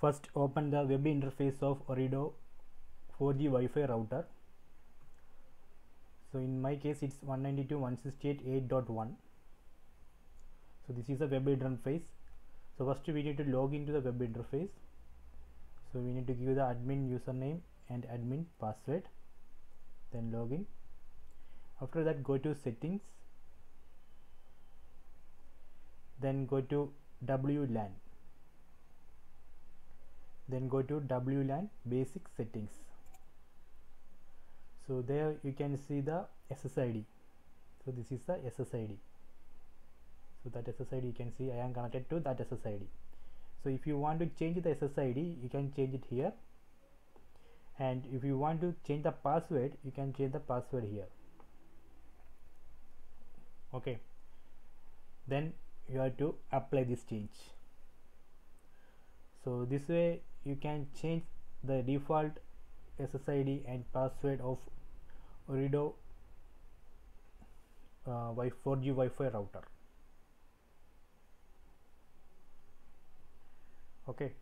first open the web interface of Ooredoo 4G Wi-Fi router. So in my case it's 192.168.8.1 so this is the web interface. So first we need to log into the web interface. So we need to give the admin username and admin password then login after that go to settings then go to WLAN then go to WLAN basic settings. So there you can see the SSID so this is the SSID so that SSID you can see I am connected to that SSID so if you want to change the SSID you can change it here. And if you want to change the password you can change the password here. Okay. Then you have to apply this change so this way you can change the default SSID and password of Ooredoo uh, 4G Wi-Fi router. Okay